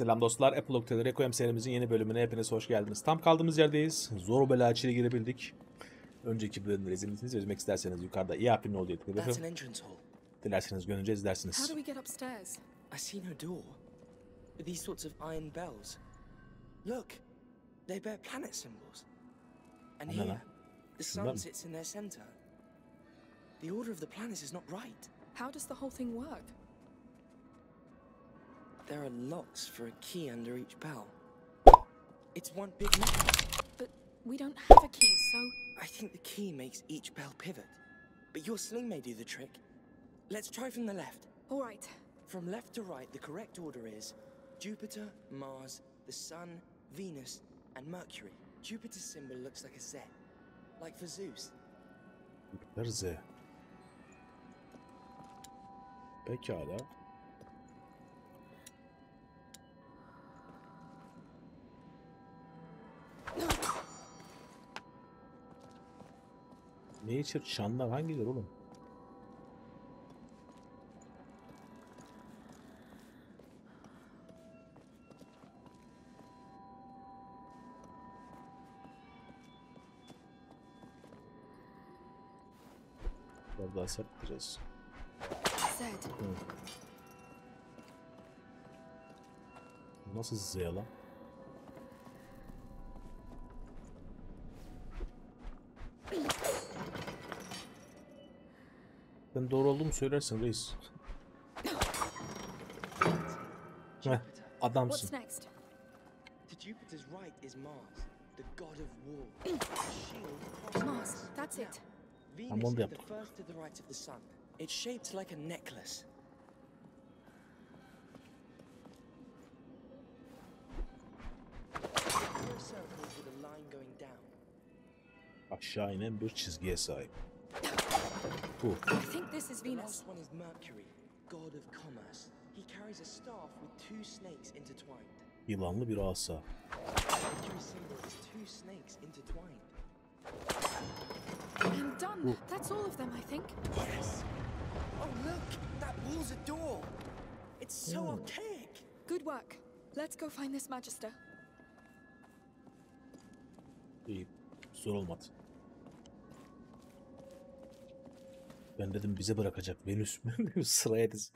Selam dostlar. Epilogue TR Requiem serimizin yeni bölümüne hepiniz hoş geldiniz. Tam kaldığımız yerdeyiz. Zor bela içeri girebildik. Önceki bölümleri izlemediyseniz izlemek isterseniz yukarıda EAP'nin olduğu hall. Dilerseniz gönlünce How izlersiniz. do we get upstairs? I seen her door. These sorts of iron bells. Look, they bear planet symbols. And here, the sun sits in their center. The order of the planets is not right. How does the whole thing work? There are locks for a key under each bell. It's one big mechanism. But we don't have a key, so I think the key makes each bell pivot. But your sling may do the trick. Let's try from the left. all right. From left to right, the correct order is Jupiter, Mars, the Sun, Venus, and Mercury. Jupiter's symbol looks like a Z, like for Zeus. Jüpiter Z. Pekala. Nature çanlar hangileri oğlum? Biraz daha serttireceğiz. Zed. Nasıl Z lan? Ben doğru olduğumu söylersin reis. Heh, adamsın. To Jupiter's right is Mars, the god of war. Across Mars, that's it. Venus is the first to the right of the sun. It's shaped like a necklace. Draw a circle with a line going down. Aşağı inen bir çizgiye sahip. Bu. I think this is The Venus. last one is Mercury, god of commerce. He carries a staff with two snakes intertwined. Yılanlı bir asa. Mercury's symbol is two snakes intertwined. I'm done. That's all of them, I think. Yes! Oh, look! That wall's a door! It's so archaic! Good work. Let's go find this Magister. İyi. Zor olmadı. Ben dedim bize bırakacak Venüs mü? Sıraya diz.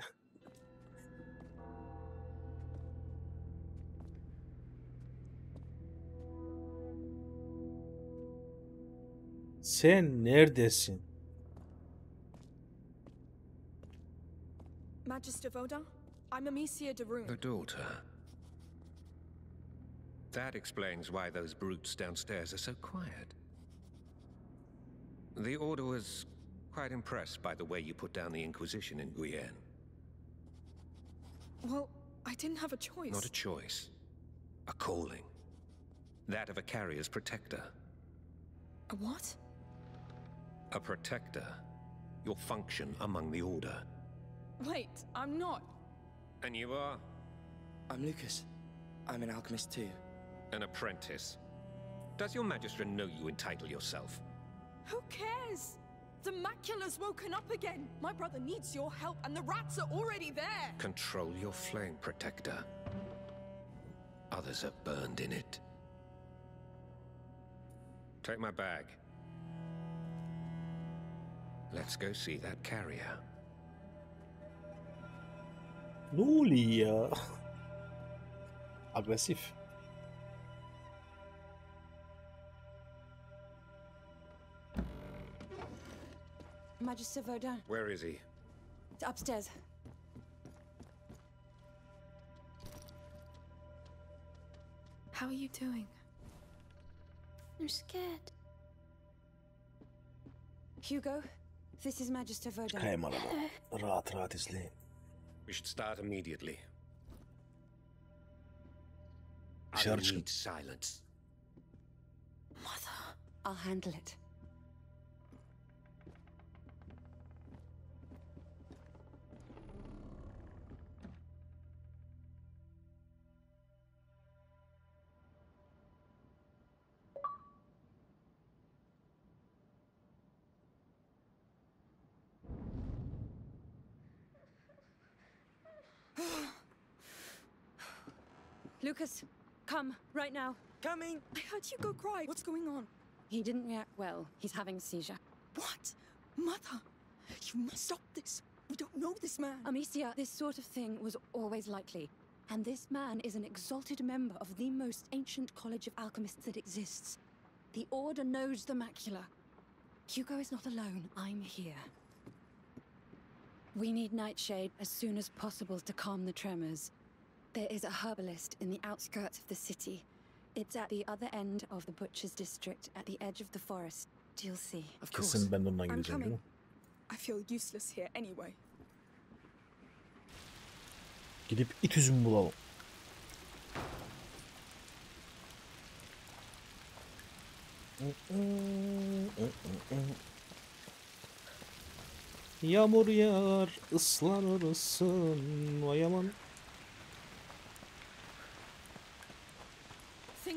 Sen neredesin? Magister Vodin? I'm Amicia de Rune. The daughter. That explains why those brutes downstairs are so quiet. The Order was quite impressed by the way you put down the Inquisition in Guyenne. Well, I didn't have a choice. Not a choice, a calling. That of a carrier's protector. A what? A protector. Your function among the Order. Wait, I'm not. And you are I'm Lucas. I'm an alchemist too. an apprentice. Does your Magistra know you entitle yourself? Who cares? The macula's woken up again. My brother needs your help, and the rats are already there. Control your flame, Protector. Others are burned in it. Take my bag. Let's go see that carrier. Ne oluyor Magister Verdun, Where is he? upstairs. How are you doing? I'm scared. Hugo, this is Magister Verdun. Kayım araba. Rahat rahat izleyin. We should start immediately. I Dışarı çıkın. need silence. Mother, I'll handle it. Lucas, come, right now. Coming! I heard you go cry. What's going on? He didn't react well. He's having a seizure. What? Mother, you must stop this. We don't know this man. Amicia, this sort of thing was always likely. And this man is an exalted member of the most ancient college of alchemists that exists. The Order knows the macula. Hugo is not alone. I'm here. We need Nightshade as soon as possible to calm the tremors. There is a herbalist in the outskirts of the city. It's at the other end of the Butcher's District, at the edge of the forest. You'll see. Of course. Kesin ben de ondan I'm gideceğim değil mi? coming. I feel useless here anyway. Gidip it üzümü bulalım. Yağmur yağar, ıslanırsın. Vay aman.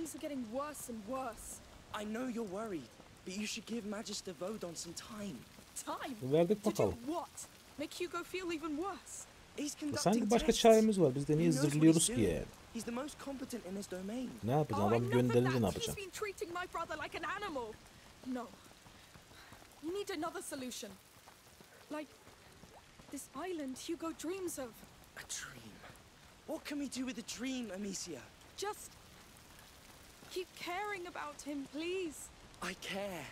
Things are getting worse and worse. I know you're worried, but you should give Magister Vodon some time. Time. Verdik To do what? Make Hugo feel even worse. He's conducting Sanki başka tests. çaremiz var. Biz de He niye knows what zırlıyoruz he's ki doing. yani? He's the most competent in his domain. Ne yapacaksın? Oh, Adam enough of gönderince ne that. yapacaksın? He's been treating my brother like an animal. No. We need another solution. Like this island Hugo dreams of. A dream. What can we do with a dream, Amicia? Just keep caring about him, please. I care.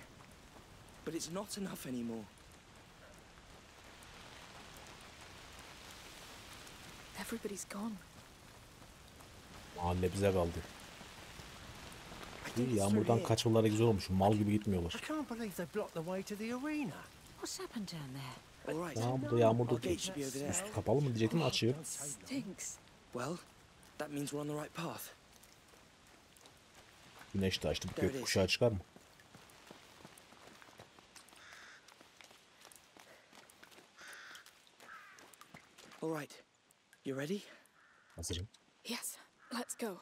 But it's not enough anymore. Everybody's gone. Mahalle bize kaldı. İyi, yağmurdan kaçmaları güzel olmuş. Mal gibi gitmiyorlar. I can't believe they blocked the way to the arena. What's happened down there? Ya burada yağmurda üstü kapalı mı diyecektim. Stinks. Well, that means we're on the right path. Güneş de açtı. Bu There it gök is. kuşağı çıkar mı? All right. You ready? Hazırım. Yes, let's go.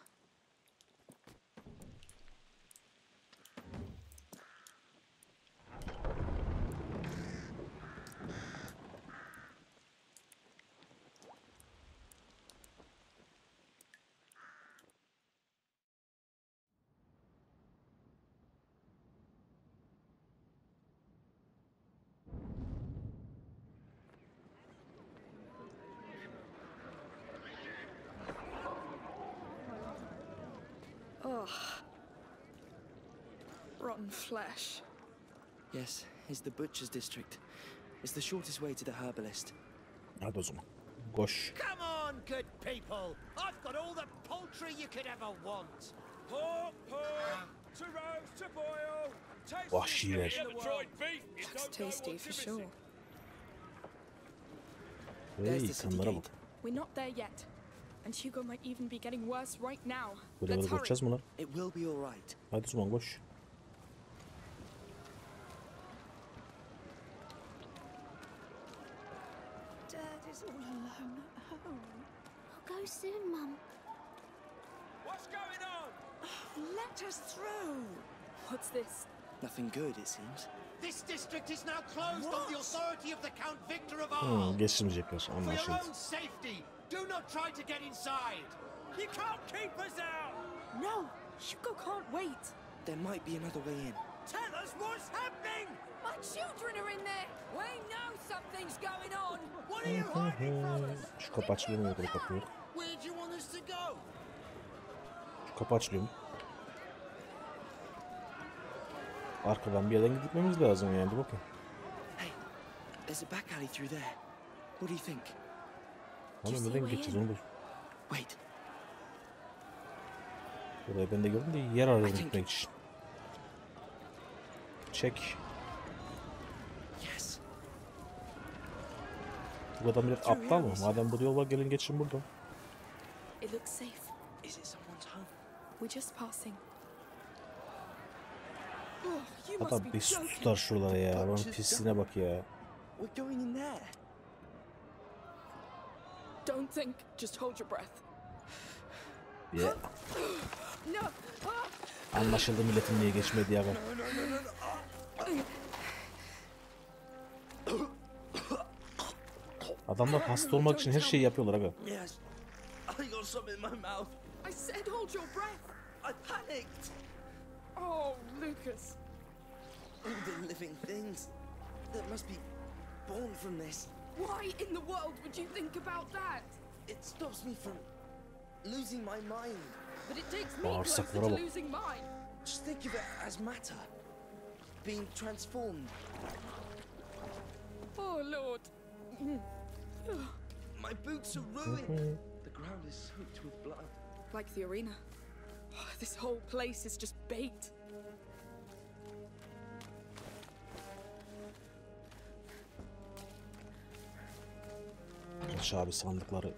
Flesh. Yes, it's the butcher's district. It's the shortest way to the herbalist. Hadi o zaman. Koş. Come on, good people. I've got all the poultry you could ever want. Pork, pork, to roast, to boil. Taste Vahşiler. Looks tasty for sure. There's Hey the city kanlara bak. We're not there yet. And Hugo might even be getting worse right now. Let's hurry. koşacağız mı lan? It will be all right. Hadi o zaman koş. Dad is all alone at home. I'll go soon, Mum. What's going on? Let us through. What's this? Nothing good, it seems. This district is now closed on the authority of the Count Victor of Hmm, Arles. geçirmeyecekler. For your own safety, do not try to get inside. You can't keep us out! No! Hugo can't wait! There might be another way in. Tell us what's happening! My children are in there! We know something's going on! What are you hiding from us? Şu kapı açılıyor mu? Yukarı kapıyor. Where do you want us to go? Şu kapı açılıyor mu? Arkadan bir yerden gitmemiz lazım yani. Dur bakayım. Hey, there's a back alley through there. What do you think? Ama see neden geçeceğiz onu bul. Wait, Burayı ben de gördüm de yer arıyorum I think- gitmek için. Çek. yes. Bu adam biraz aptal mı? is- Madem bu yol var gelin geçin buradan. It looks safe. Is it someone's home? We're just passing. You must Adam be bir su joking. tutar şuralara ya. Onun pisliğine bak ya. We're going in there. Don't think, just hold your breath. Ah! Anlaşıldı milletin niye geçmedi ya. Adamlar hasta olmak için her şeyi yapıyorlar. Yes. I got some in my mouth. I said hold your breath. I panicked. Oh, Lucas. All the living things that must be born from this. Why in the world would you think about that? It stops me from losing my mind. But it takes me closer to losing mine. Just think of it as matter being transformed. Oh, Lord. My boots are ruined. the ground is soaked with blood. Like the arena. Oh, this whole place is just bait. Aç abi sandıkları.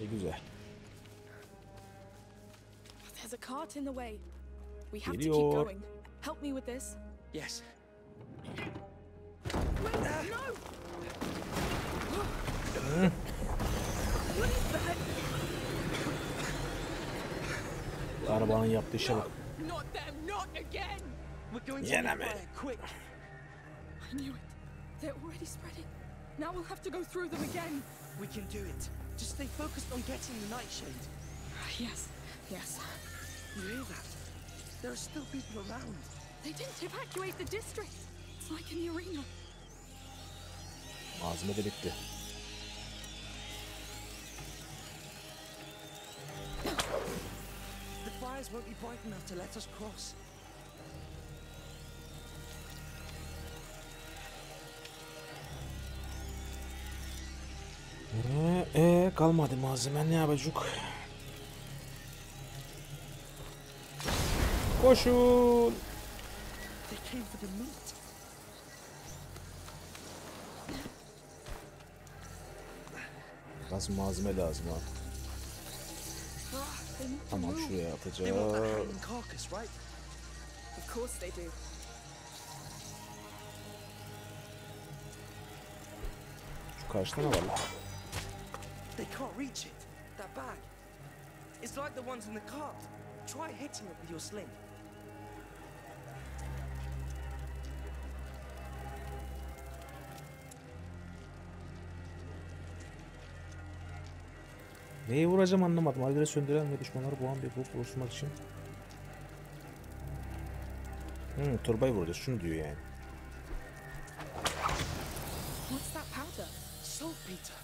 Ne güzel. There's a cart in the way. We have to Geliyor. keep going. Help me with this. Yes. Yeah, need man. fire, quick. I knew it. They're already spreading. Now we'll have to go through them again. We can do it. Just stay focused on getting the nightshade. Yes, yes. You hear that? There are still people around. They didn't evacuate the district. It's like in the arena. Malzeme de bitti. Fires won't be bright enough to let us cross. Ee, ee, kalmadı malzeme ne yapacak? Koşun. Biraz malzeme lazım ha. Tamam move. şuraya They want that atacağım. hanging carcass, right? Of course they do. Şu karşıda ne var lan? They can't reach it. That bag. It's like the ones in the cart. Try hitting it with your sling. Neyi vuracağım anlamadım. Alevleri söndüren ve düşmanları boğan bir bulup oluşturmak için. Hmm, turbayı vuracağız. Şunu diyor yani. What's that powder? Saltpeter.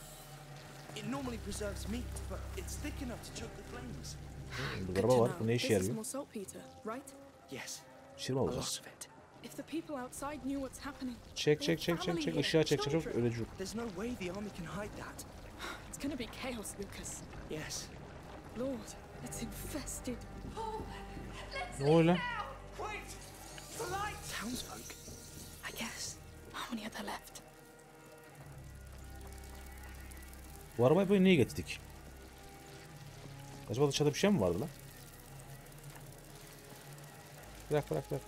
It normally preserves meat, but it's thick enough to choke the flames. Hmm, Good araba var. Bu ne işe yarıyor? Yes, Şirma it. If the people outside knew what's happening, Çek çek çek çek çek. Işığa çek çek çek. children. Ölecek. There's no way the army can hide that. It's gonna be chaos, Lucas. Yes. Lord, it's infested. Ne oluyor lan? Wait! The light! Townsfolk. I guess. How many are there left? Bu arabayı böyle niye getirdik? Acaba dışarıda bir şey mi vardı lan? Bırak bırak bırak.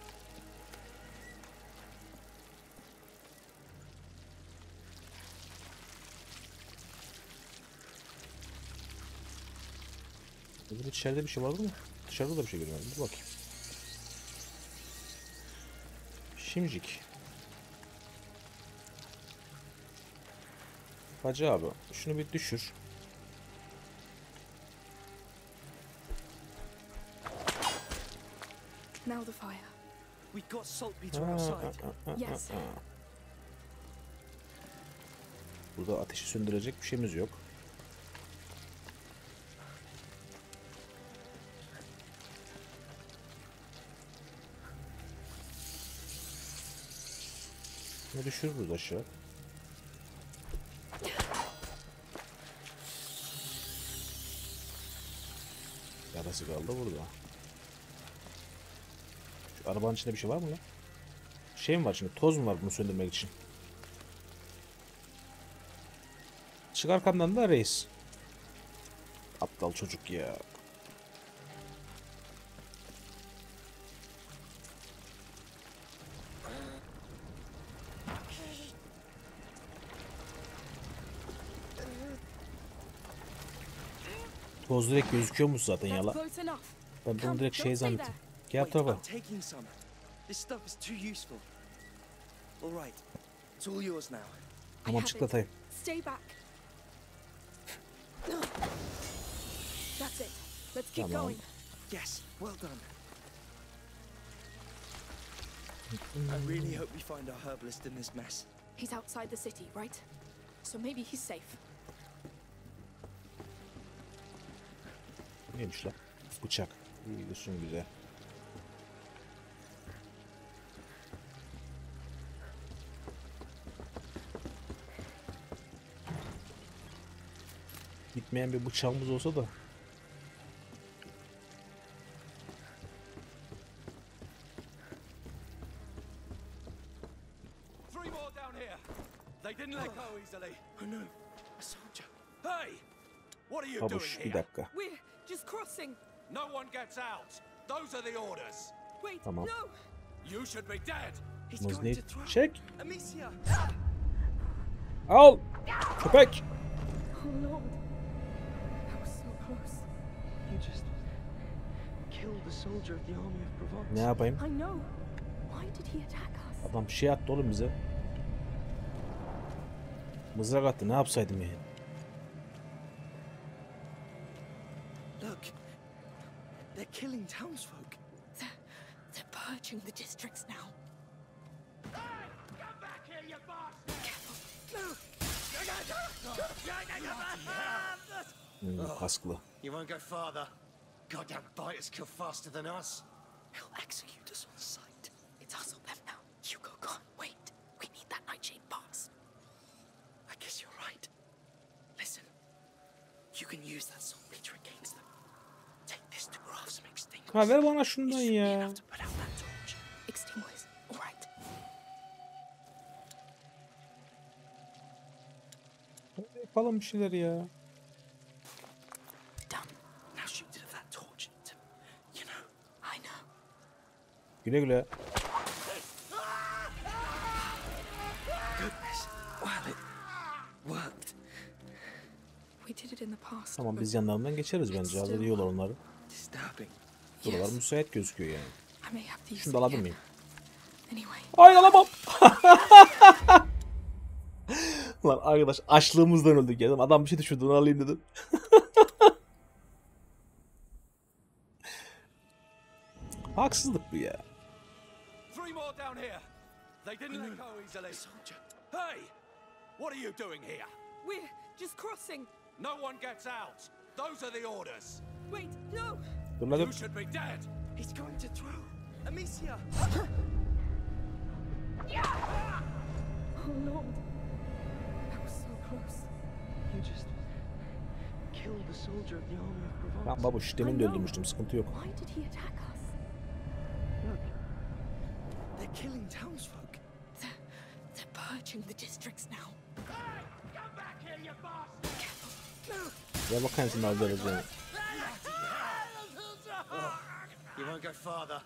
Burada içeride bir şey vardı mı? Dışarıda da bir şey görüyorum. Dur bakayım. Şimcik. Hacı abi şunu bir düşür. Now the fire. We got saltpeter outside. Yes. Burada ateşi söndürecek bir şeyimiz yok. Ne düşürürüz aşağı. Yarası kaldı burada. Şu arabanın içinde bir şey var mı lan? Şey mi var şimdi? Toz mu var bunu söndürmek için? Çık arkamdan da reis. Aptal çocuk ya. Toz direkt gözüküyormuş zaten yala. Ben bunu direkt şey zannettim. Gel bu tarafa. Tamam çıklatayım. Stay back. That's it. Let's keep Tamam. going. Yes, well done. I really hope we find our herbalist in this mess. He's outside the city, right? So maybe he's safe. Neymiş lan? Bıçak. İyi dursun güzel. Gitmeyen bir bıçağımız olsa da. Babuş bir dakika. Crossing. No one gets out. Those are the orders. Wait, Tamam. no! You should be dead. He's going to throw. Çek. Amicia! Al. Köpek. Oh Lord. That was so close. You just killed a soldier of the army of Provence. Ne yapayım? I know. Why did he attack us? Adam bir şey attı oğlum bize. Mızrak attı. Ne yapsaydım yani? Killing townsfolk. They're, they're purging the districts now. Hey! Come back here, you bastard! Careful. No! Kasklı. You won't go farther. Goddamn biters kill faster than us. He'll execute us on sight. Ha ver bana şundan ya. Yapalım bir şeyler ya. Done. Now shoot it at that torch. To, you know, I know. Güle güle. goodness. Well, it worked. We did it in the past. Tamam biz yanlarından geçeriz bence. Hallediyorlar onları. Buralar Yes. müsait gözüküyor yani. Şunu da alabilir miyim? Anyway, Ay alamam. Lan arkadaş açlığımızdan öldük ya. Adam bir şey düşürdü onu alayım dedim. Haksızlık bu ya. Three more down here. They didn't let go easily. Soldier. Hey! What are you doing here? we're just crossing. No one gets out. Those are the orders. Wait, no! Throw. Amicia! Oh Lord. That was so close. You just killed a soldier of the army of Provence. Tamam babuş demin de öldürmüştüm sıkıntı yok. Why did he attack us? Look, they're killing townsfolk. They're, they're purging the districts now. Hey! Come back here, you bastard! Ya bakayım şimdi alacağız You won't go farther.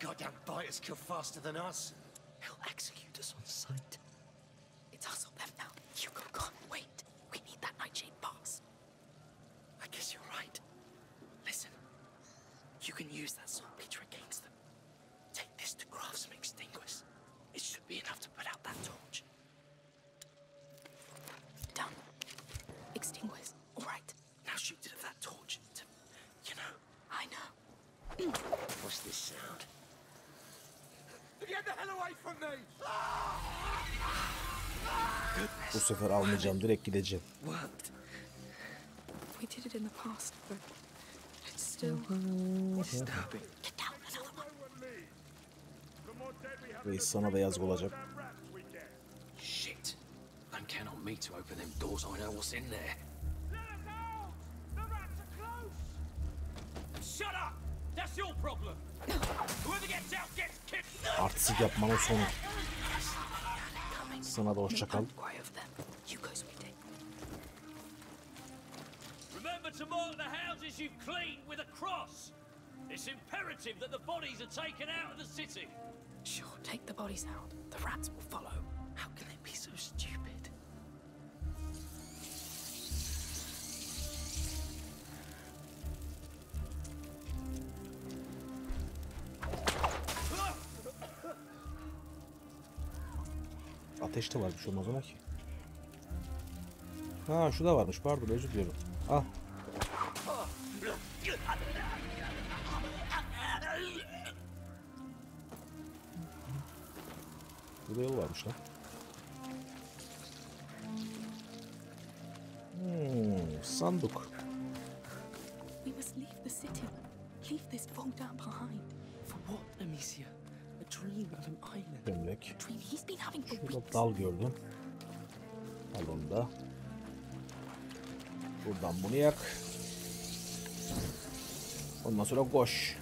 Goddamn biters kill faster than us. He'll execute us on sight. Down, another one. Reis sana da yazık olacak. Shit. Them cannot me to open them doors. I know what's in there. Let us out! The rats are close! Shut up! That's your problem! Whoever gets out gets kicked! Artistik yapmanın sonu. Sana da hoşça kal. To mark the houses you've cleaned with a cross. It's imperative that the bodies are taken out of the city. Sure, take the bodies out. The rats will follow. How can they be so stupid? Ateşte varmış olmaz ona ki. Ha şu da varmış pardon özür diliyorum. Ah Burada yol varmış lan. Hmm, sandık. We must leave the city. Leave this Vaudan behind. For what, Amicia? A dream of an island. Gömlek. Dream he's been having for Şurada dal gördüm. Al onu da. Buradan bunu yak. Ondan sonra koş.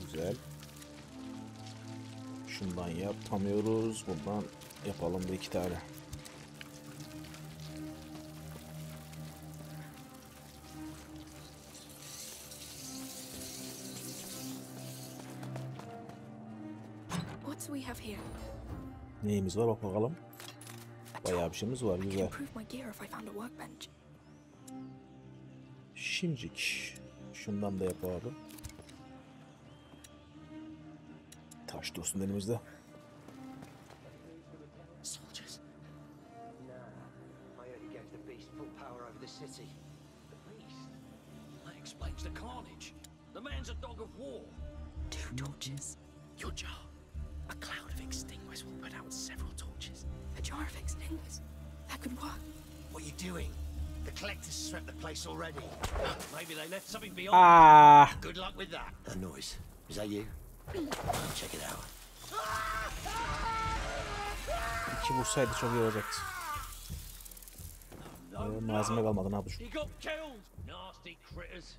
Güzel. Şundan yapamıyoruz. Bundan yapalım da iki tane. What do we have here? Neyimiz var bak bakalım. Bayağı bir şeyimiz var güzel. Şimcik. Şundan da yapalım. Taş dursun elimizde. That you? Check it out. İki vursaydı çok iyi olacaktı. Ee, malzeme kalmadı ne yapacağım? He got killed. Nasty critters.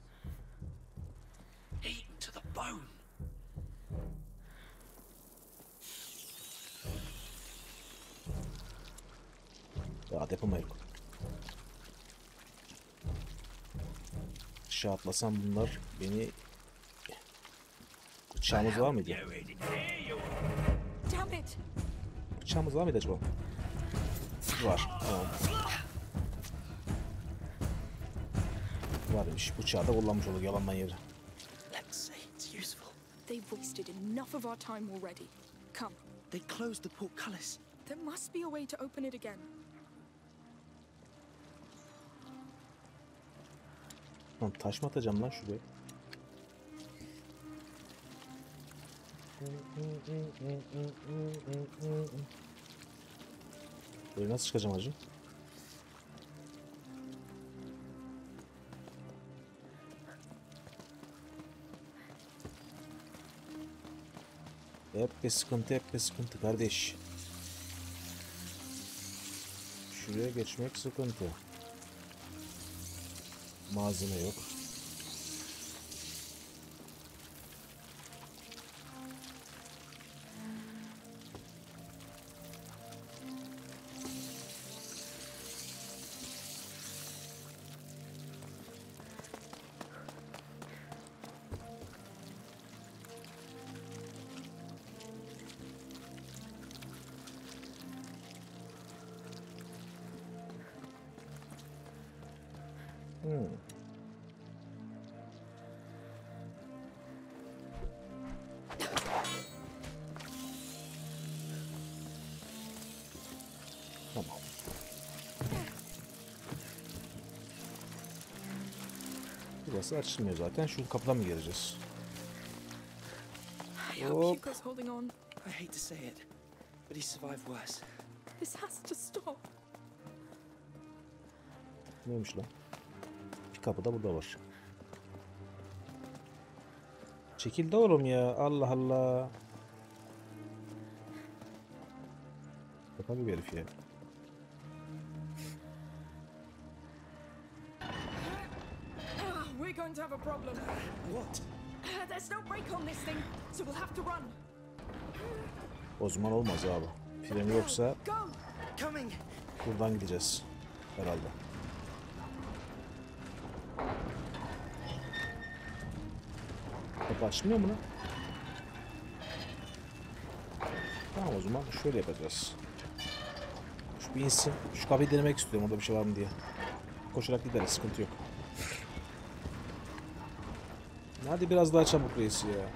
Eaten to the bone. Rahat yapamayız. Aşağı atlasam bunlar beni... Bıçağımız var mıydı? Bıçağımız var mıydı acaba? Var. Tamam. Varmış. Bıçağı da kullanmış olduk yalandan yere. They've wasted enough of our time already. Come, They closed the portcullis. there must be a way to open it again. Lan taş mı atacağım lan şuraya? Böyle nasıl çıkacağım hacı? Hep bir sıkıntı, hep bir sıkıntı kardeş. Şuraya geçmek sıkıntı. Malzeme yok. Burası açılmıyor zaten. Şu kapıdan mı gireceğiz? Hop. I hate to say it, but he survived worse. This has to stop. Neymiş lan? Bir kapı da burada var. Çekil de oğlum ya. Allah Allah. Kapa bir herif ya. O zaman olmaz abi. Freni yoksa buradan gideceğiz. Herhalde. Kapı açmıyor mu lan? Tamam o zaman şöyle yapacağız. Şu bir insin. Şu kapıyı denemek istiyorum orada bir şey var mı diye. Koşarak gideriz sıkıntı yok. Hadi biraz daha çabuk reis ya.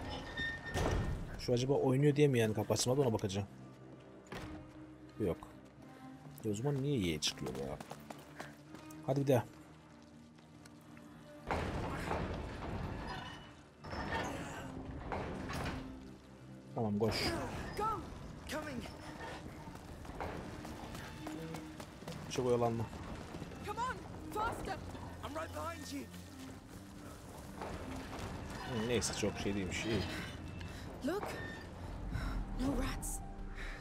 Şu acaba oynuyor diye mi yani kapı açmadı ona bakacağım. Yok. O zaman niye Y çıkıyor ya? Hadi bir daha. Çok şey değilmiş. İyi. Look! No rats.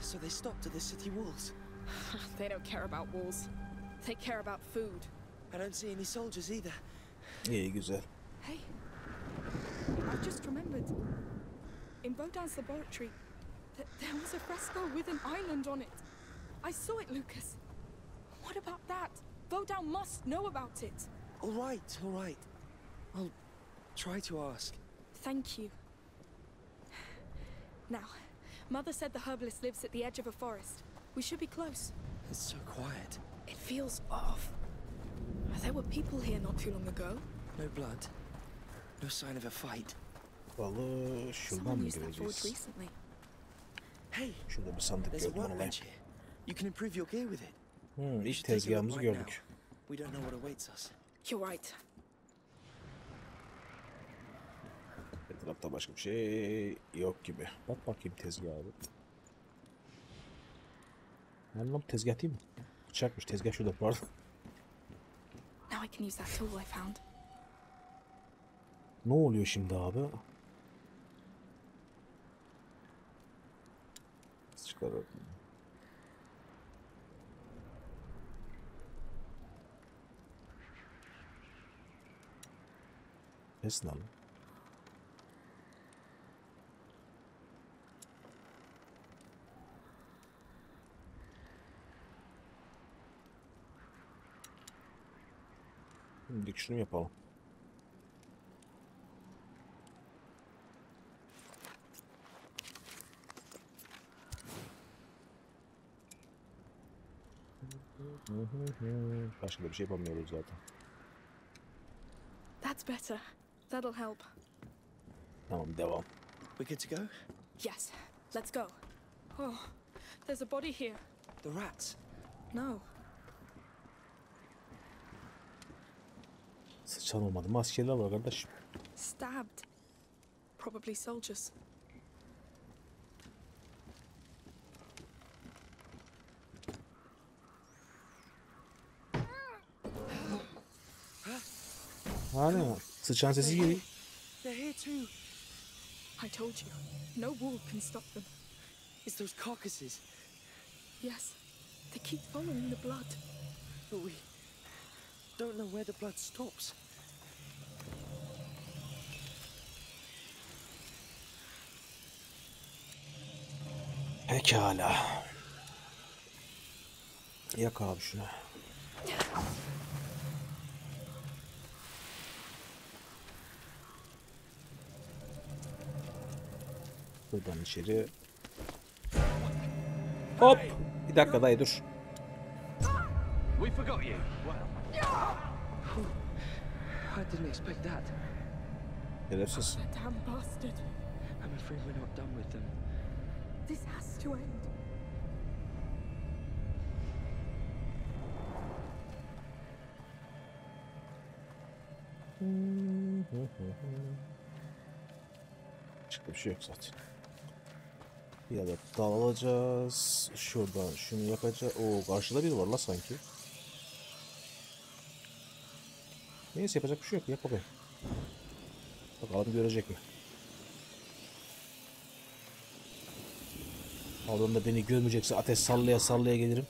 So they stopped at the city walls. They don't care about walls. They care about food. I don't see any soldiers either. İyi güzel. Hey, I just remembered. In Bodan's laboratory, th- there was a fresco with an island on it. I saw it, Lucas. What about that? Bodan must know about it. All right, all right. I'll try to ask. Thank you. Now, Mother said the herbalist lives at the edge of a forest. We should be close. It's so quiet. It feels off. There were people here not too long ago. No blood. No sign of a fight. Vallahi şuradan Someone mı used that forge gireceğiz? recently. Hey, Şurada bir sandık there's a gördüm ona workbench here. You can improve your gear with it. Hmm, We ilk should take a tezgahımızı right gördük. now. We don't know what awaits us. You're right. Etrafta başka bir şey yok gibi. Bak bakayım tezgah abi. Lan lan tezgah değil mi? Bıçakmış tezgah şurada pardon. Now I can use that tool I found. Ne oluyor şimdi abi? Çıkaralım. Ses ne lan? Şunu yapalım. Başka da bir şey yapamıyoruz zaten. That's better. That'll help. Tamam devam. We good to go? Yes, let's go. Oh, there's a body here. The rats. No, Sıçan olmadı mı? Askerler var kardeş. stabbed. Probably soldiers. Hani sıçan sesi geliyor. They're here too. I told you, no wall can stop them. It's those carcasses. Yes, they keep following the blood. But we don't know where the blood stops. Pekala. Yak abi şunu. Buradan içeri. Hop. Bir dakika dayı dur. We forgot you. Well, I didn't expect that. Şerefsiz. Damn bastard. I'm afraid we're not done with them. This has to end. Başka bir şey yok zaten. Bir adet dal alacağız. Şuradan şunu yakacağız. Oo karşıda biri var la sanki. Neyse yapacak bir şey yok. Yap bakayım. Bakalım görecek mi? Adam da beni görmeyecekse ateş sallaya sallaya gelirim.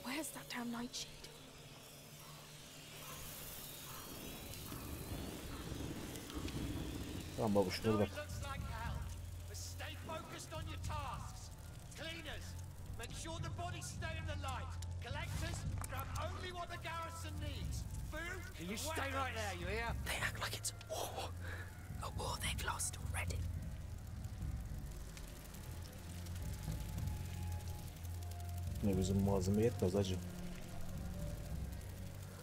Tamam your tasks. Cleaners, make sure the bodies stay in the light. Collectors, grab only what the garrison needs. Can you stay right there, you hear? They act like it's war. A war they've lost already. Ne bizim malzeme yetmez acı.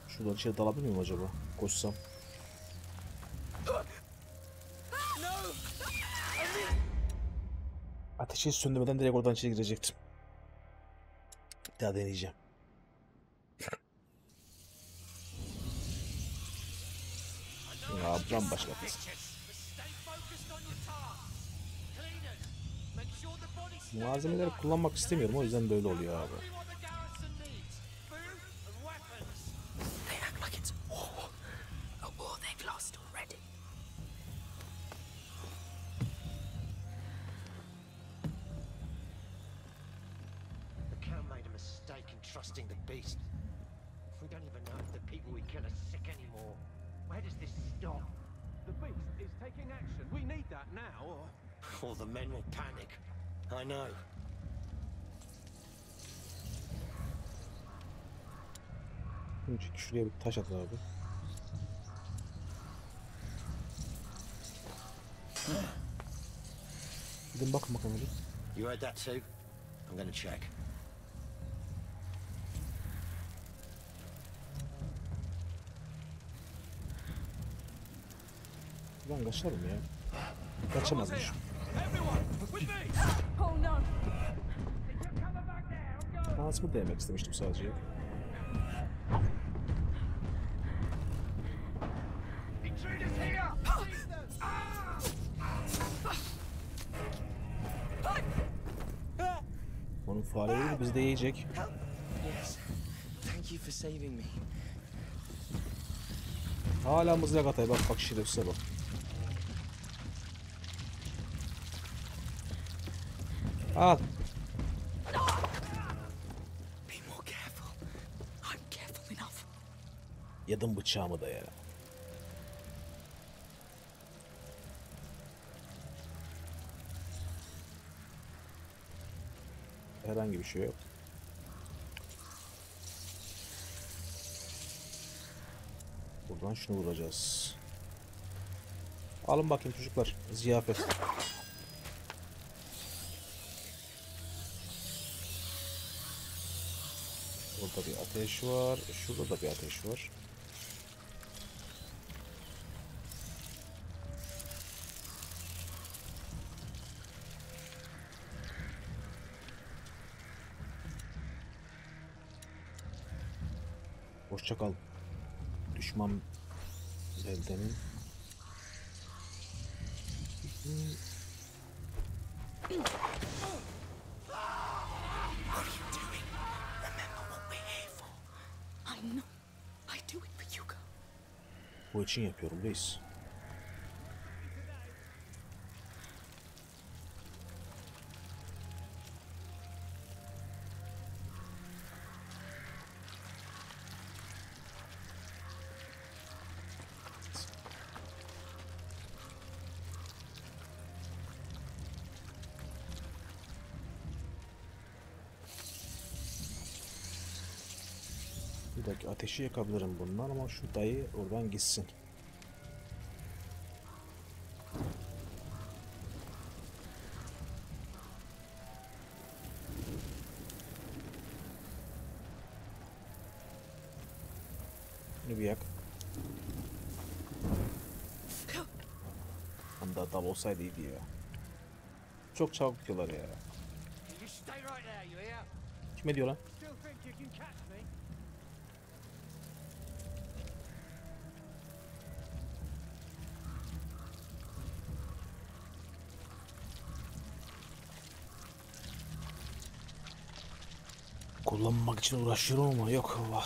Şuradan içeri dalabilir miyim acaba? Koşsam. Ateşi söndürmeden direkt oradan içeri girecektim. Bir daha deneyeceğim. Ya bambaşka kız. Stay focused on your tasks. Cleaners, make sure the bodies stay in the Malzemeleri kullanmak istemiyorum o yüzden böyle oluyor abi. Şuraya bir taş at abi. Gidin bakın bakalım hadi. You heard that too? I'm gonna check. Ben kaçarım ya. Kaçamazmış. Everyone, with me! Oh no! Şansımı denemek istemiştim sadece. Fareleri bizi de yiyecek. Yes. Thank you for saving me. Hala mızrak atay bak bak şerefsize bak. Al. Be more careful. I'm careful enough. Yadım bıçağımı da ya. Herhangi bir şey yok. Buradan şunu vuracağız. Alın bakayım çocuklar. Ziyafet. Burada bir ateş var. Şurada da bir ateş var. Hoşça kal. Düşman beldenin. What are you doing? Remember what we're here for. I know. I do it for Hugo. Bu için yapıyorum reis. Bir dakika ateşi yakabilirim bundan ama şu dayı oradan gitsin. Bunu bir yak. Tam daha dal olsaydı iyiydi ya. Çok çabuk bitiyorlar ya. Kime diyor lan? için uğraşıyorum ama yok Allah.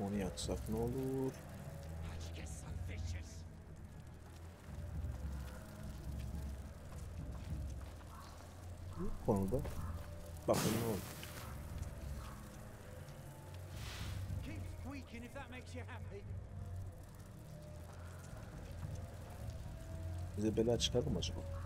Onu yaksak ne olur? Squeaking if that makes you happy. Bize bela çıkardı mı acaba?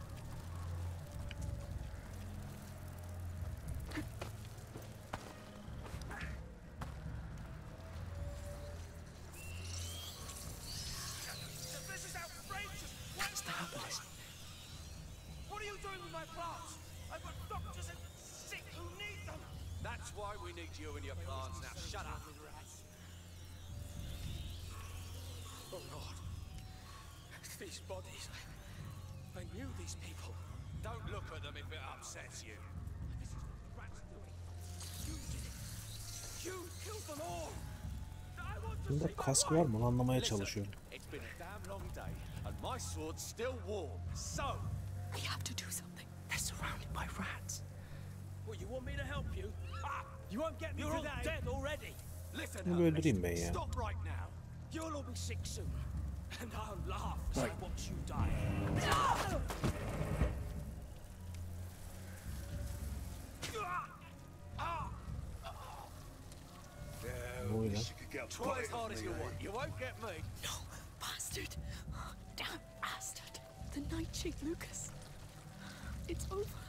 Bodies. I, I knew these people. Don't look at them if it upsets you. This is what the rats doing. You did it. You killed them all! I want to Bunda see my kask wife. var mı? Onu anlamaya Listen, çalışıyorum. It's been a damn long day, and my sword's still warm. So, We have to do something. They're surrounded by rats. Well, you want me to help you? ah, you won't get me You're all today. dead already. Listen, Bunu Herbalist, öldüreyim ben ya. Stop right now. You'll all be sick soon. And I'll laugh as I watch you die. Ne oluyor lan? Try as hard as you want. You won't get me. No, bastard. Damn bastard. The nightshade, Lucas. It's over.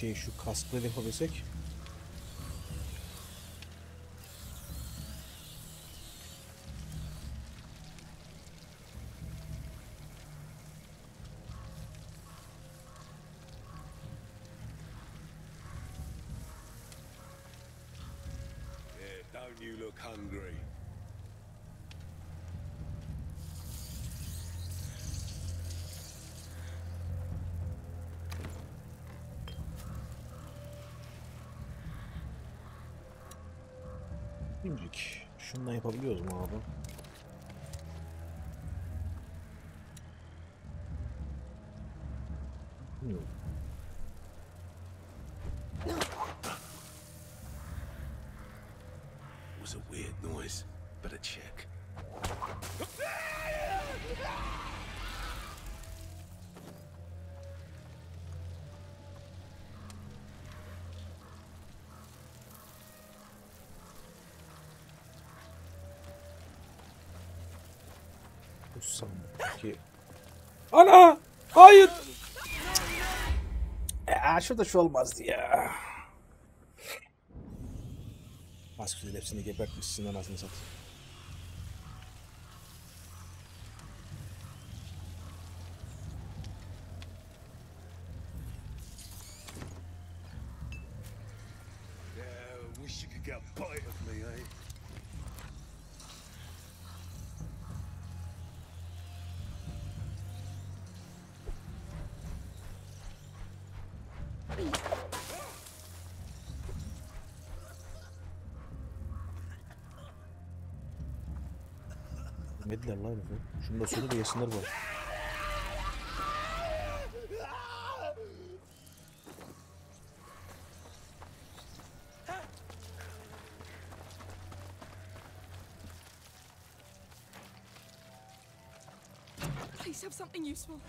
Şeyi şu kaskla da yapabilsek. You look hungry? Şimdilik şundan yapabiliyoruz mu abi? Ana! Hayır! Ya şurada şu olmazdı ya. Az güzel hepsini gebertmişsin anasını sat. Yeah, wish you could get a bite of me, eh? Yemediler lan herifi. Şunu da sonu da yesinler var. Please have something useful.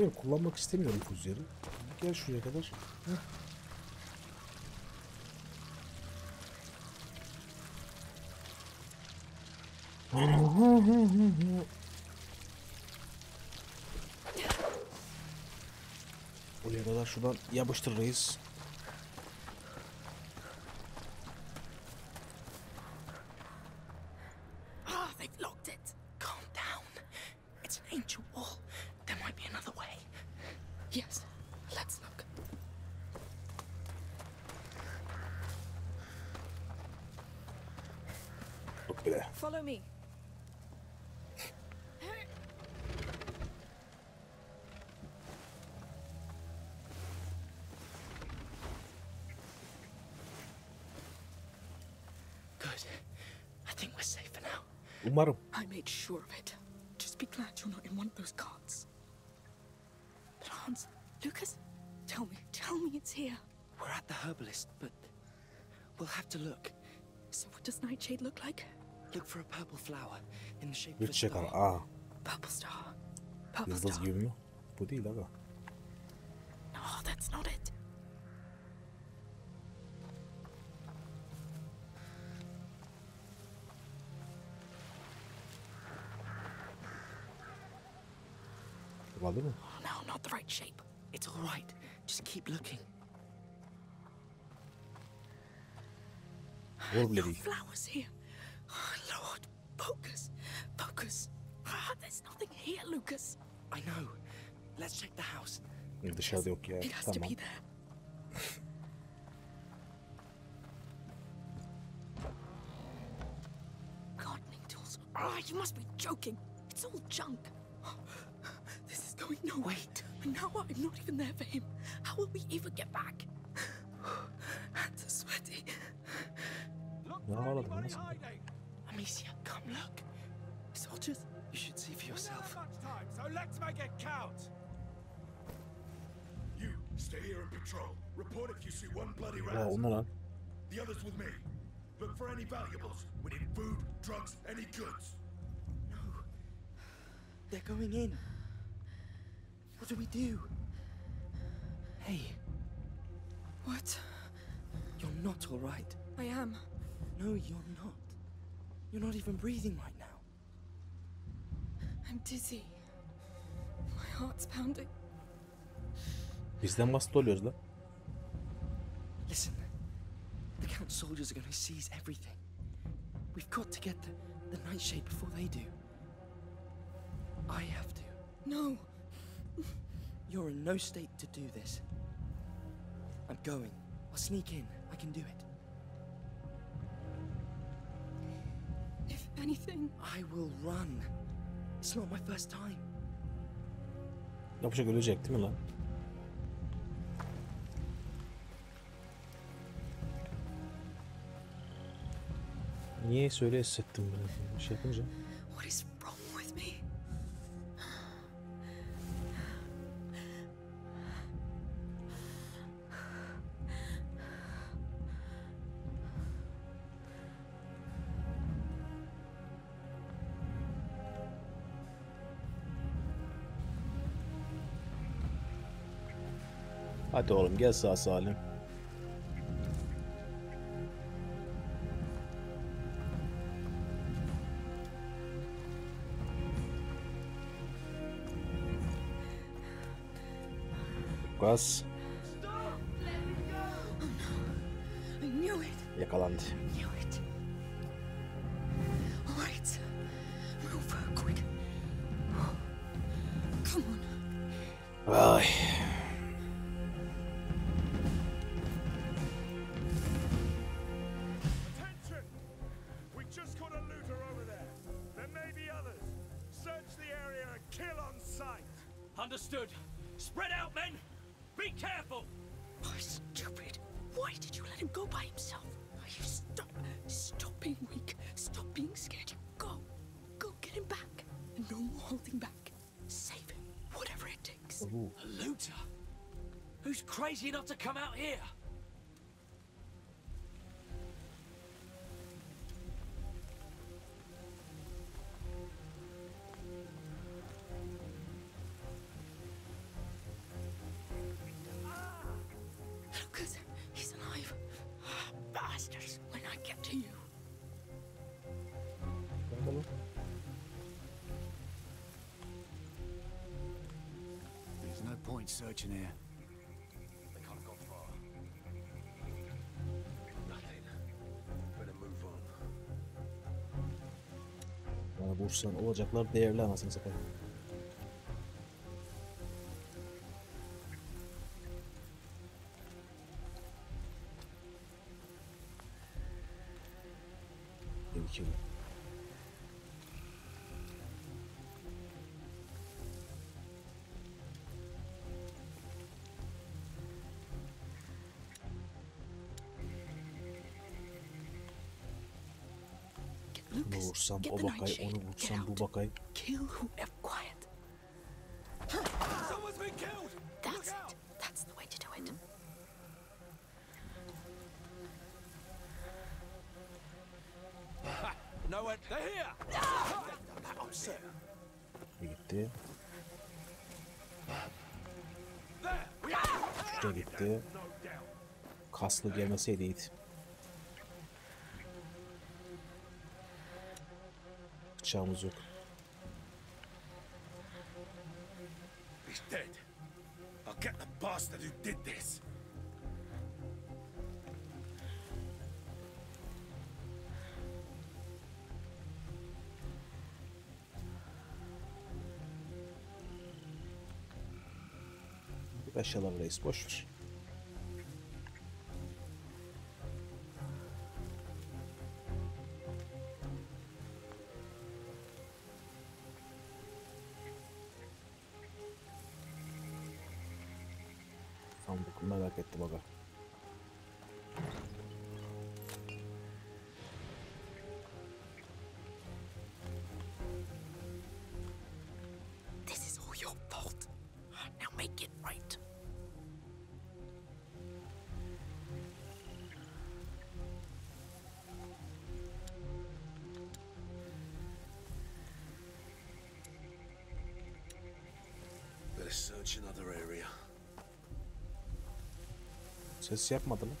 Yok. Kullanmak istemiyorum füzyeri. Gel şuraya kadar. Heh. Oraya kadar şuradan yapıştır made sure of it. Just be glad you're not in one of those carts. But Hans, Lucas, tell me, tell me it's here. We're at the herbalist, but we'll have to look. So what does Nightshade look like? Look for a purple flower in the shape Bir of a çakal. star. Aa. Purple star. Purple Yıldız star. gibi mi? Bu değil aga. No, that's not it. Var değil mi? Oh, no, not the right shape. It's all right. Just keep looking. Bile No flowers here. Oh, Lord, focus, focus. Ah, there's nothing here, Lucas. I know. Let's check the house. Dışarıda yok ya. It has Tamam. to be there. Gardening tools. Ah, you must be joking. It's all junk. This is going nowhere. Wait. And now I'm not even there for him. How will we ever get back? Hands are sweaty. Look Ne for ağladın, anybody nasıl? hiding. Amicia, come look. Soldiers, you should see for We don't yourself. have much time, so let's make it count. You, stay here and patrol. Report if you see one bloody oh, rat. o no. lan? The others with me. Look for any valuables. We need food, drugs, any goods. No. They're going in. What do we do? Hey, What? you're not all right. I am. No, you're not. You're not even breathing right now. I'm dizzy. My heart's pounding. Bizden bastı oluyoruz lan. Listen, the Count's soldiers are going to seize everything. We've got to get the, the nightshade before they do. I have to. No. You're in no state to do this. I'm going. I'll sneak in. I can do it. If anything, I will run. It's not my first time. Yapacak ölecek değil mi lan? Niye söyle hissettim bunu şey yapınca? what is Hadi oğlum gel sağ salim. Gaz it. yakalandı. A looter? Who's crazy enough to come out here? Bana vursan olacaklar değerli anasını satayım. O bakay, onu out. bu bakay. Kill whoever. Quiet. Someone's been killed! That's it. That's the way to do it. No one. They're here! Bir gitti. Da gitti. Kaslı gelmeseydi iyiydi. Bıçağımız yok. He's dead. I'll get the bastard who did this. Bir aşağılar reis boş ver. Ses yapmadı mı?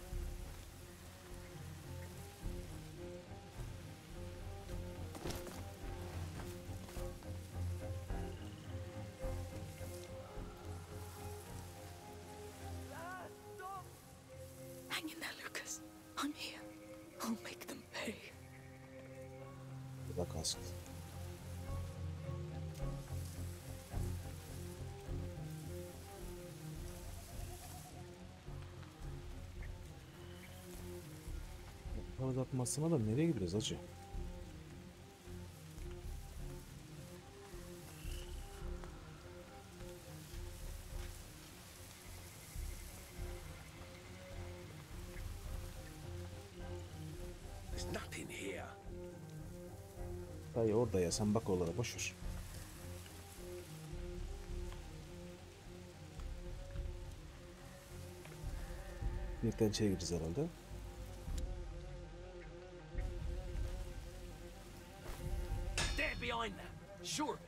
Para atmasına da nereye gideceğiz acı? Dayı orada ya sen bak oralara boş ver. Birlikte içeri gireceğiz herhalde. Sure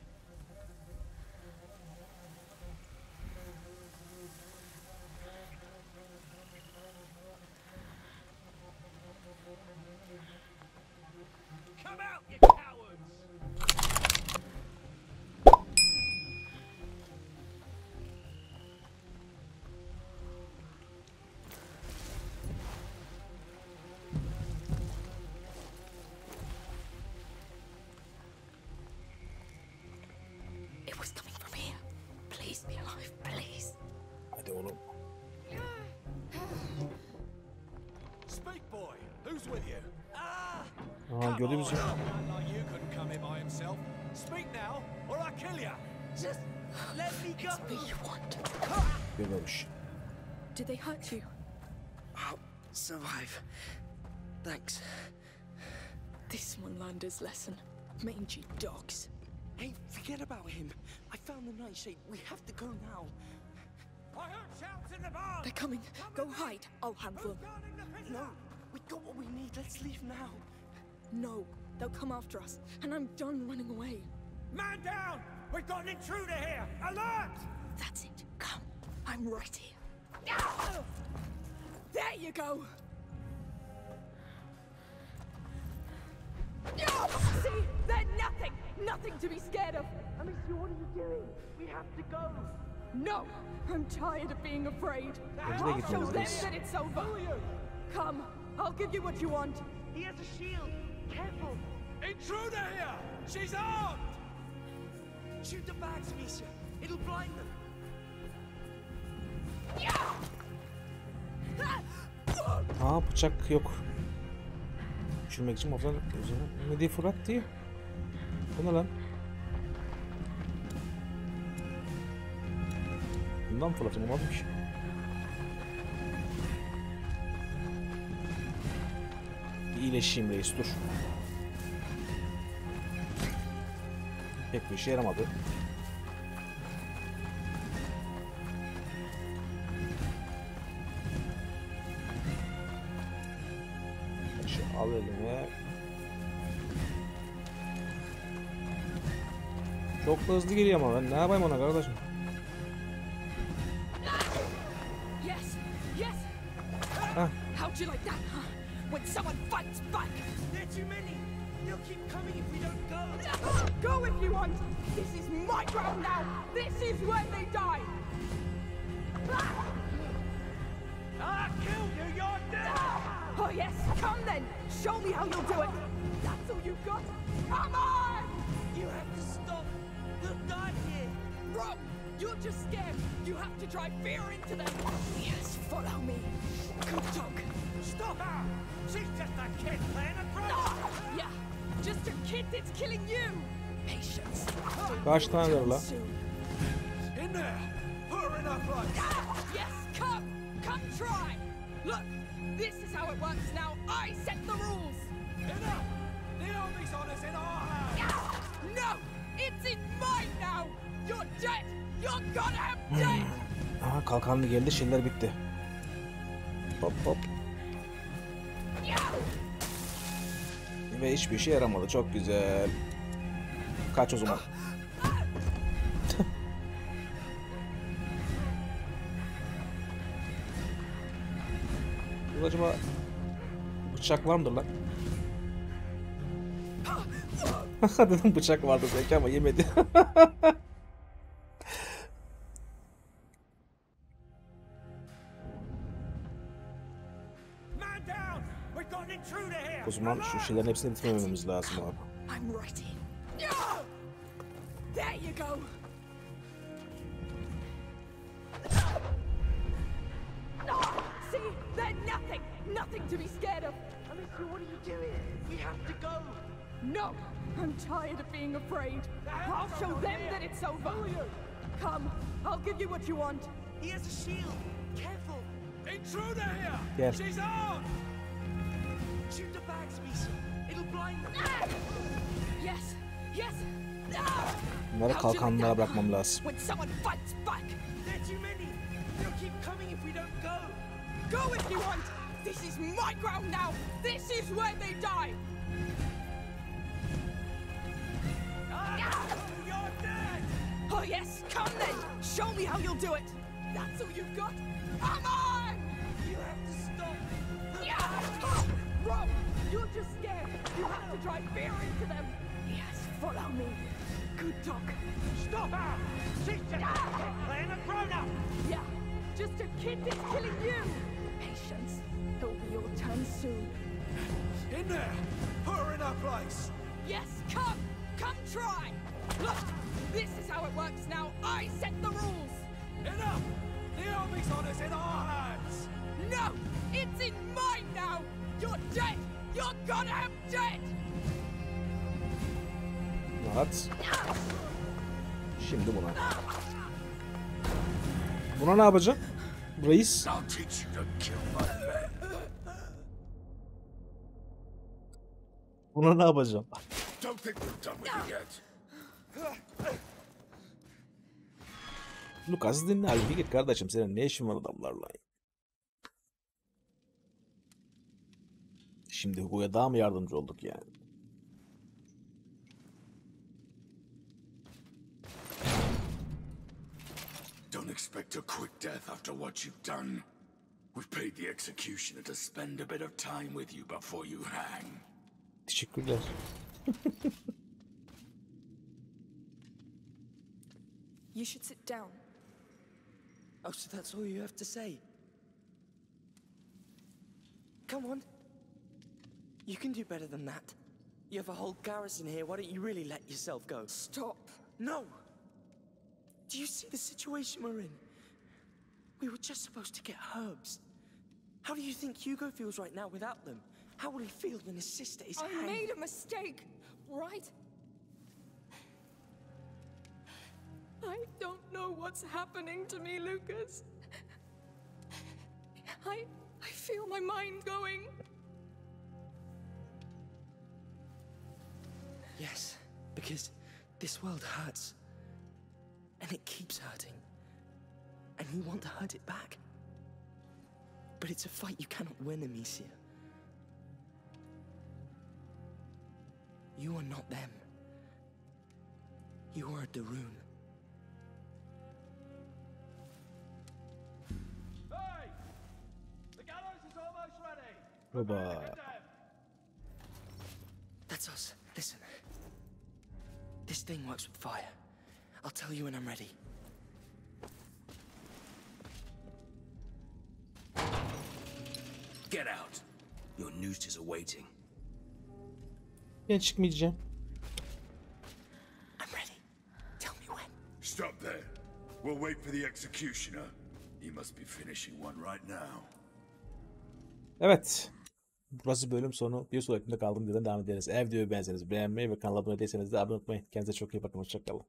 Speak, boy. Who's with you? Aa gördü bizi. A man like you couldn't come here by himself. Speak now, or I'll kill you. Just let me go. It's me you want. Görmemiş. Did they hurt you? I'll survive. Thanks. This one learned his lesson. Mangy dogs. Hey, forget about him. I found the nightshade. We have to go now. I heard shouts in the barn! They're coming. Go hide. I'll handle them. The! No, we got what we need. Let's leave now. No, they'll come after us, and I'm done running away. Man down! We've got an intruder here! Alert! That's it. Come. I'm right here. Ah! There you go. See? They're nothing. Nothing to be scared of. Amicia, what are you doing? We have to go. No, I'm tired of being afraid. Bence de I'll show them that it's over. Come, I'll give you what you want. He has a shield. Careful. Intruder here! She's armed! Shoot the bags, Amicia. It'll blind them. Aa bıçak yok. Düşürmek için oradan üzerine ne diye fırlat diye. Bu ne lan? Bundan fırlatayım anlamadım ki. Bir iyileşeyim reis dur. Pek bir işe yaramadı. Şu al eline. Çok da hızlı geliyor ama ben ne yapayım ona kardeşim? When someone fights back. They're too many. They'll keep coming if we don't go. Go if you want. This is my ground now. This is where they die. Ah! I killed you. You're dead. Ah! Oh yes, come then. Show me how you'll do it. That's all you've got. Come on! You have to stop. They'll die here. Rob, you're just scared. You have to drive fear into them. Yes, follow me. Stop her. She's just a kid playing a. Ah, yeah, just a kid that's killing you. Patience. Kaç tanedir la? In there. Put in place. Ah, yes, come. Come try. Look, this is how it works now. I set the rules. Enough. The army's on us in our hands. No, it's in mine now. You're dead. You're goddamn dead. Aha kalkanlı geldi şeyler bitti. Hop hop. Ve hiçbir işe yaramadı. Çok güzel. Kaç o zaman. Bu acaba bıçak var mıdır lan? Dedim bıçak vardı belki ama yemedi. zaman şu şeylerin hepsini bitirmememiz lazım abi. I'm ready. Yeah! There you go. Ah, See, they're nothing. Nothing to be scared of. Alicia, what are you doing? We have to go. No, I'm tired of being afraid. I'll show them that it's over. Come, I'll give you what you want. He has a shield. Careful. Intruder here! Gel. She's armed! Shoot the bags, Misa. It'll blind them. Yes, yes. Bunları How'd you like kalkanlara that? bırakmam lazım. When someone fights back, They're too many. They'll keep coming if we don't go. go if you want. This is my ground now. This is where they die. Ah, you're dead. Oh yes, come then. Show me how you'll do it. That's all you've got. Come on! You have to stop. Yeah! Rob, you're just scared. You have to drive fear into them. Yes, follow me. Good dog. Stop her. She's just a kid playing a grown-up. Yeah, just a kid that's killing you. Patience. It'll be your turn soon. In there. Put her in her place. Yes, come. Come try. Look, this is how it works now. I set the rules. Enough. The army's on us in our hands. No, it's in mine now. You're dead. You're goddamn dead. Rahat. Şimdi buna. Buna ne yapacağım? Reis. Buna ne yapacağım? Lucas dinle abi git kardeşim senin ne işin var adamlarla? Şimdi Hugo'ya daha mı yardımcı olduk yani? Don't expect a quick death after what you've done. We've paid the executioner to spend a bit of time with you before you hang. Teşekkürler. You should sit down. Oh, so that's all you have to say? Come on. You can do better than that. You have a whole garrison here. Why don't you really let yourself go? Stop. No! Do you see the situation we're in? We were just supposed to get herbs. How do you think Hugo feels right now without them? How will he feel when his sister is I hanged? made a mistake, right? I don't know what's happening to me, Lucas. I I feel my mind going. Yes, because This world hurts. And it keeps hurting. And you want to hurt it back. But it's a fight you cannot win, Amicia. You are not them. You are a Daroon. Hey! The gallows is almost ready. Oba. That's us. Listen. This thing works with fire. I'll tell you when I'm ready. Get out. Your noose is awaiting. Ben çıkmayacağım. I'm ready. Tell me when. Stop there. We'll wait for the executioner. He must be finishing one right now. Evet. Burası bölüm sonu. Bir sonrakinde kaldığım yerden devam ederiz. Eğer videoyu beğenseniz beğenmeyi ve kanala abone değilseniz de abone olmayı. Kendinize çok iyi bakın. Hoşçakalın.